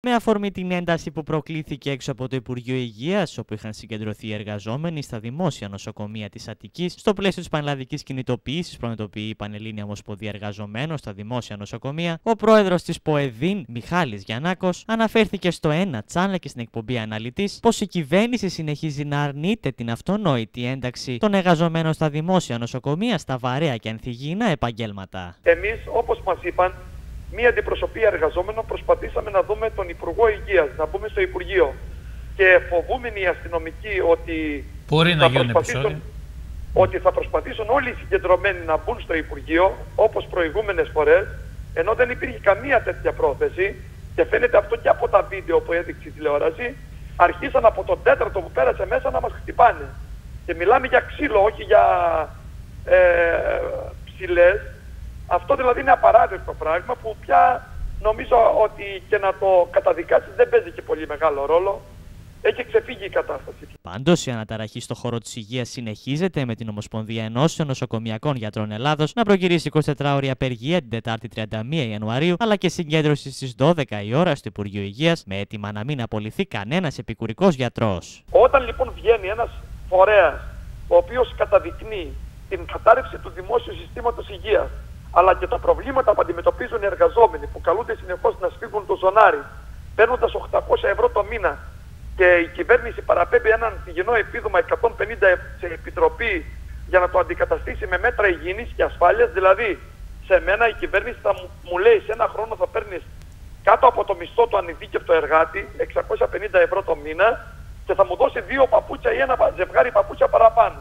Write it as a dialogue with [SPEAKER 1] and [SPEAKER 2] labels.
[SPEAKER 1] Με αφορμή την ένταση που προκλήθηκε έξω από το Υπουργείο Υγείας, όπου είχαν συγκεντρωθεί οι εργαζόμενοι στα δημόσια νοσοκομεία της Αττικής, στο πλαίσιο της πανελλαδικής κινητοποίησης που προμετωποιεί η Πανελλήνια Ομοσπονδία Εργαζομένων στα δημόσια νοσοκομεία, ο πρόεδρος της ΠΟΕΔΗΝ, Μιχάλης Γιαννάκος, αναφέρθηκε στο ένα τσάνελ και στην εκπομπή Αναλυτής πως η κυβέρνηση συνεχίζει να αρνείται την αυτονόητη ένταξη των εργαζομένων στα δημόσια νοσοκομεία στα βαρέα και ανθυγιεινά επαγγέλματα.
[SPEAKER 2] Εμείς, όπως μας είπαν, μία αντιπροσωπεία εργαζόμενων προσπαθήσαμε να δούμε τον Υπουργό Υγείας, να μπούμε στο Υπουργείο. Και φοβούμενοι οι αστυνομικοί ότι
[SPEAKER 3] Μπορεί
[SPEAKER 2] θα
[SPEAKER 3] να γίνουν
[SPEAKER 2] προσπαθήσουν, ότι θα προσπαθήσουν όλοι οι συγκεντρωμένοι να μπουν στο Υπουργείο, όπως προηγούμενες φορές, ενώ δεν υπήρχε καμία τέτοια πρόθεση και φαίνεται αυτό και από τα βίντεο που έδειξε η τηλεόραση, αρχίσαν από τον τέταρτο που πέρασε μέσα να μας χτυπάνε. Και μιλάμε για ξύλο, όχι για ε, ψηλές, αυτό δηλαδή είναι απαράδεκτο πράγμα που πια νομίζω ότι και να το καταδικάσεις δεν παίζει και πολύ μεγάλο ρόλο. Έχει ξεφύγει η κατάσταση.
[SPEAKER 1] Πάντως, η αναταραχή στο χώρο της υγείας συνεχίζεται με την Ομοσπονδία Ενώσεων Νοσοκομιακών Γιατρών Ελλάδος να προκυρήσει 24ωρη απεργία την Τετάρτη 31 Ιανουαρίου, αλλά και συγκέντρωση στις 12 η ώρα στο Υπουργείο Υγείας με έτοιμα να μην απολυθεί κανένας επικουρικός γιατρός.
[SPEAKER 2] Όταν λοιπόν βγαίνει ένας φορέας ο οποίος καταδεικνύει την κατάρρευση του δημόσιου συστήματος υγείας αλλά και τα προβλήματα που αντιμετωπίζουν οι εργαζόμενοι που καλούνται συνεχώς να σφίγγουν το ζωνάρι, παίρνοντας 800 ευρώ το μήνα και η κυβέρνηση παραπέμπει έναν πηγενό επίδομα 150 σε επιτροπή για να το αντικαταστήσει με μέτρα υγιεινής και ασφάλειας, δηλαδή σε μένα η κυβέρνηση θα μου, λέει σε ένα χρόνο θα παίρνεις κάτω από το μισθό του ανειδίκευτο εργάτη, 650 ευρώ το μήνα, και θα μου δώσει δύο παπούτσια ή ένα ζευγάρι παπούτσια παραπάνω.